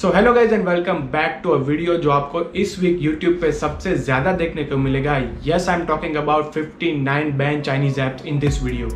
So hello guys and welcome back to a video जो आपको इस वीक यूट्यूब पे सबसे ज़्यादा देखने को मिलेगा। Yes I am talking about 59 ban Chinese apps in this video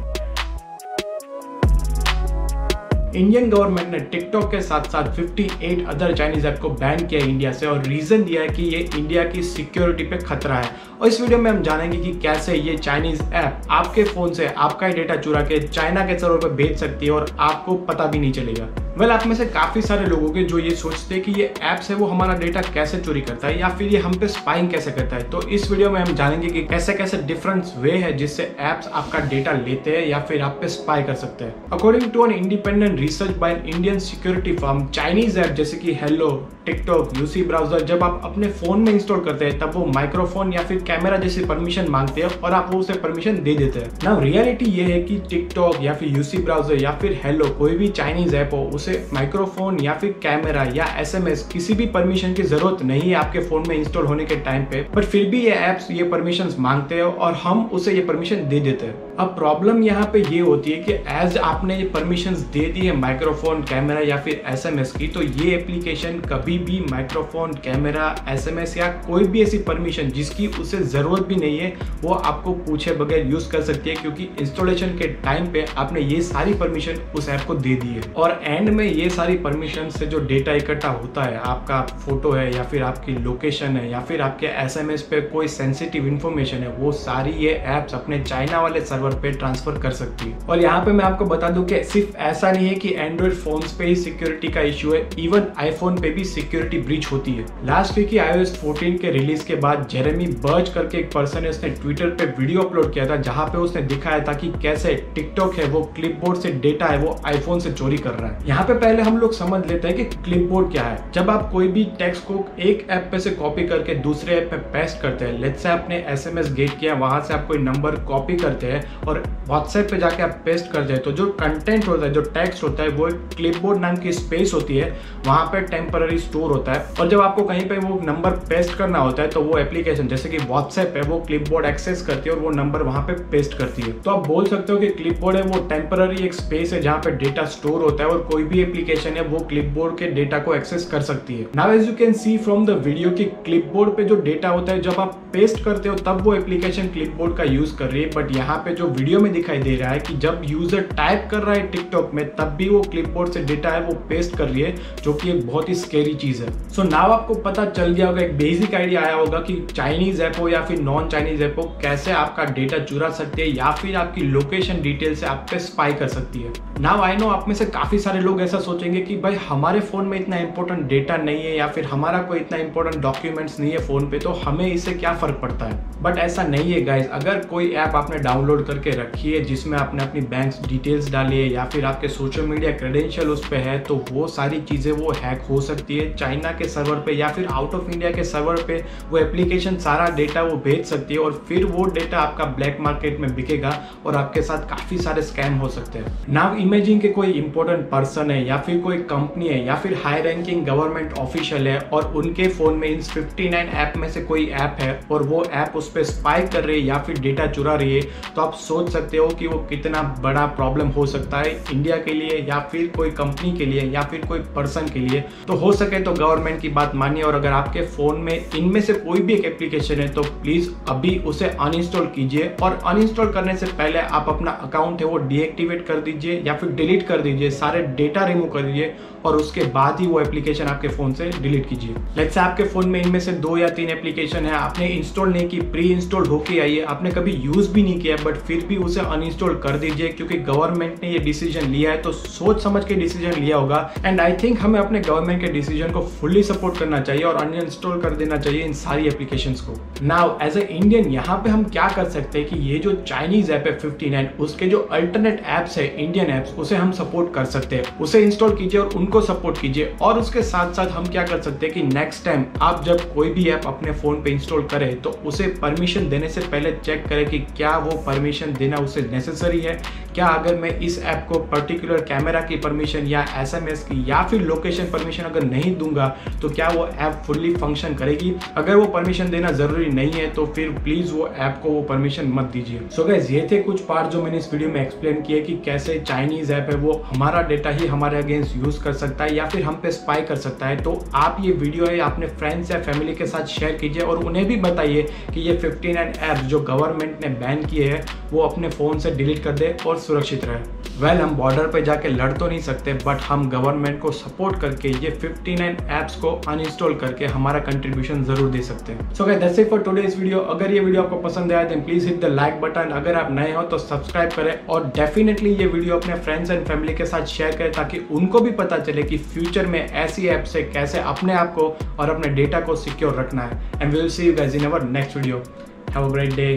Indian government ने टिकटॉक के साथ साथ 58 अदर चाइनीज़ ऐप को बैन किया इंडिया से और रीजन दिया है कि ये इंडिया की सिक्योरिटी पे खतरा है। और इस वीडियो में हम जानेंगे कि कैसे ये चाइनीज़ ऐप आपके फ़ोन से आपका ही डेटा चुरा के चाइना के सर्वर पर भेज सकती है और आपको पता भी नहीं चलेगा। वेल well, आप में से काफ़ी सारे लोगों के जो ये सोचते हैं कि ये एप्स है वो हमारा डेटा कैसे चोरी करता है या फिर ये हम पे स्पाइंग कैसे करता है? तो इस वीडियो में हम जानेंगे कि कैसे कैसे डिफरेंट वे है जिससे एप्स आपका डेटा लेते हैं या फिर आप पे स्पाई कर सकते हैं। According to an independent research by Indian security firm Chinese app जैसे कि हेलो टिकटॉक यूसी ब्राउज़र जब आप अपने फ़ोन में इंस्टॉल करते हैं तब वो माइक्रोफोन या फिर कैमरा जैसी परमिशन मांगते हैं और आप उसे परमिशन दे देते हैं। ना रियलिटी ये है कि टिकटॉक या फिर यूसी ब्राउज़र या फिर हेलो कोई भी चाइनीज़ ऐप हो उसे माइक्रोफोन या फिर कैमरा या एसएमएस किसी भी परमिशन की ज़रूरत नहीं है आपके फ़ोन में इंस्टॉल होने के टाइम पे पर फिर भी ये एप्स ये परमिशन मांगते हैं और हम उसे ये परमिशन दे देते हैं। अब प्रॉब्लम यहाँ पे ये होती है कि एज आपने ये परमिशन दे दी है माइक्रोफोन कैमरा या फिर एसएमएस की तो ये एप्लीकेशन कभी भी माइक्रोफोन कैमरा एसएमएस या कोई भी ऐसी परमिशन जिसकी उसे ज़रूरत भी नहीं है, वो आपको पूछे बगैर यूज़ कर सकती है, क्योंकि इंस्टॉलेशन के टाइम पे आपने ये सारी परमिशन उस ऐप को दे दी है। और एंड में ये सारी परमिशन से जो डेटा इकट्ठा होता है, आपका फ़ोटो है या फिर आपकी लोकेशन है या फिर आपके एसएमएस पे कोई सेंसिटिव इन्फॉर्मेशन है, वो सारी ये ऐप्स अपने चाइना वाले सर्वर सर्वर पे ट्रांसफ़र कर सकती है। और यहाँ पे मैं आपको बता दूँ कि सिर्फ़ ऐसा नहीं है कि एंड्रॉइड फ़ोन पे ही सिक्योरिटी का इश्यू है इवन आईफोन पे भी सिक्योरिटी ब्रीच होती है। लास्ट वीक की आईओएस 14 के रिलीज़ के बाद जेरेमी बर्ज करके एक पर्सन है, उसने ट्विटर पे वीडियो अपलोड किया था, जहाँ पे उसने दिखाया था कि कैसे टिकटॉक है, वो क्लिपबोर्ड से डेटा है, वो आईफोन से चोरी कर रहा है। यहाँ पे पहले हम लोग समझ लेते हैं कि क्लिपबोर्ड क्या है। जब आप कोई भी टेक्स्ट को एक ऐप पे से कॉपी करके दूसरे ऐप पे पेस्ट करते हैं लेट्स से आपने एसएमएस गेट किया, वहाँ से आप कोई नंबर कॉपी करते हैं और व्हाट्सएप पे जाके आप पेस्ट कर जाए तो जो कंटेंट होता है, जो टेक्स्ट होता है, वो एक क्लिपबोर्ड नाम की स्पेस होती है, वहाँ पे टेम्पररी स्टोर होता है। और जब आपको कहीं पे वो नंबर पेस्ट करना होता है तो वो एप्लीकेशन जैसे कि व्हाट्सएप है, वो क्लिपबोर्ड एक्सेस करती है और वो नंबर वहाँ पे पेस्ट करती है। तो आप बोल सकते हो कि क्लिपबोर्ड है, वो टेम्पररी एक स्पेस है जहाँ पे डेटा स्टोर होता है और कोई भी एप्लीकेशन है, वो क्लिपबोर्ड के डेटा को एक्सेस कर सकती है। Now as you can see from the video की क्लिपबोर्ड पे जो डेटा होता है, जब आप पेस्ट करते हो, तब वो एप्लीकेशन क्लिपबोर्ड का यूज़ कर रही है बट यहाँ पे जो वीडियो में दिखाई दे रहा है कि जब यूज़र टाइप कर रहा है टिकटॉक में तब भी वो क्लिपबोर्ड से डेटा है वो पेस्ट कर रही है जो कि एक बहुत ही स्केरी चीज़ है। सो so, नाउ आपको पता चल गया होगा एक बेसिक आइडिया आया होगा कि चाइनीज़ ऐप हो या फिर नॉन चाइनीज़ ऐप हो कैसे आपका डेटा चुरा सकती है या फिर आपकी लोकेशन डिटेल से आप पे स्पाई कर सकती है। नाउ आई नो आप में से काफ़ी सारे लोग ऐसा सोचेंगे कि भाई हमारे फ़ोन में इतना इंपॉर्टेंट डेटा नहीं है या फिर हमारा कोई इतना इंपॉर्टेंट डॉक्यूमेंट्स नहीं है फ़ोन पे तो हमें इससे क्या फ़र्क पड़ता है? बट ऐसा नहीं है गाइज़ अगर कोई ऐप आपने डाउनलोड करके रखी है जिसमें आपने अपनी बैंक डिटेल्स डाली है या फिर आपके सोशल मीडिया क्रेडेंशियल उस पर है तो वो सारी चीज़ें वो हैक हो सकती है। चाइना के सर्वर पे या फिर आउट ऑफ़ इंडिया के सर्वर पे वो एप्लीकेशन सारा डेटा वो भेज सकती है और फिर वो डेटा आपका ब्लैक मार्केट में बिकेगा और आपके साथ काफ़ी सारे स्कैम हो सकते हैं। नाव इमेजिंग के कोई इंपॉर्टेंट पर्सन है या फिर कोई कंपनी है या फिर हाई रैंकिंग गवर्नमेंट ऑफिशियल है और उनके फ़ोन में इन 59 ऐप में से कोई ऐप है और वो ऐप उस पर स्पाइक कर रही है या फिर डेटा चुरा रही है तो आप सोच सकते हो कि वो कितना बड़ा प्रॉब्लम हो सकता है इंडिया के लिए या फिर कोई कंपनी के लिए या फिर कोई पर्सन के लिए। तो हो सके तो गवर्नमेंट की बात मानिए और अगर आपके फ़ोन में, इनमें से कोई भी एक एप्लीकेशन है तो प्लीज़ अभी उसे अनइंस्टॉल कीजिए और अनइंस्टॉल करने से पहले आप अपना अकाउंट है वो डीएक्टिवेट कर दीजिए या फिर डिलीट कर दीजिए, सारे डेटा रिमूव कर दीजिए और उसके बाद ही वो एप्लीकेशन आपके फ़ोन से डिलीट कीजिए। लेट्स आपके फ़ोन में इनमें से दो या तीन एप्लीकेशन है, आपने इंस्टॉल नहीं की प्री इंस्टॉल होके आई है आपने कभी यूज़ भी नहीं किया बट फिर भी उसे अनइंस्टॉल कर दीजिए, क्योंकि गवर्नमेंट ने ये डिसीज़न लिया है तो सोच समझ के डिसीज़न लिया होगा। एंड आई थिंक हमें अपने गवर्नमेंट के डिसीज़न को फुल्ली सपोर्ट करना चाहिए और अनइंस्टॉल कर देना चाहिए इन सारी एप्लीकेशन को। नाउ एज ए इंडियन यहाँ पे हम क्या कर सकते हैं कि ये जो चाइनीज़ ऐप है फिफ्टी उसके जो अल्टरनेट एप्स है इंडियन एप्स उसे हम सपोर्ट कर सकते हैं। उसे इंस्टॉल कीजिए और उनको सपोर्ट कीजिए। और उसके साथ साथ हम क्या कर सकते हैं कि नेक्स्ट टाइम आप जब कोई भी ऐप अपने फ़ोन पे इंस्टॉल करें तो उसे परमिशन देने से पहले चेक करें कि क्या वो परमिशन देना उसे नेसेसरी है। क्या अगर मैं इस ऐप को पर्टिकुलर कैमरा की परमिशन या एसएमएस की या फिर लोकेशन परमिशन अगर नहीं दूँगा तो क्या वो ऐप फुल्ली फ़ंक्शन करेगी? अगर वो परमिशन देना ज़रूरी नहीं है तो फिर प्लीज़ वो ऐप को वो परमिशन मत दीजिए। सो so ये थे कुछ पार्ट जो मैंने इस वीडियो में एक्सप्लेन किए कि कैसे चाइनीज़ ऐप है, वो हमारा डेटा ही हमारे अगेंस्ट यूज़ कर सकता है या फिर हम पे स्पाई कर सकता है। तो आप ये वीडियो है, अपने फ्रेंड्स या फैमिली के साथ शेयर कीजिए और उन्हें भी बताइए कि ये 59 ऐप्स जो गवर्नमेंट ने बैन किए हैं, वो अपने फ़ोन से डिलीट कर दे और सुरक्षित रहे। वेल हम बॉर्डर पे जाके लड़ तो नहीं सकते बट हम गवर्नमेंट को सपोर्ट करके ये 59 ऐप्स को अनइंस्टॉल करके हमारा कंट्रीब्यूशन ज़रूर दे सकते हैं। So that's it for today's video अगर ये वीडियो आपको पसंद आया then please hit the like button अगर आप नए हो तो सब्सक्राइब करें और डेफिनेटली ये वीडियो अपने फ्रेंड्स एंड फैमिली के साथ शेयर करें ताकि उनको भी पता चले कि फ्यूचर में ऐसी ऐप से कैसे अपने आप को और अपने डेटा को सिक्योर रखना है। And we will see you guys in our next video have a great day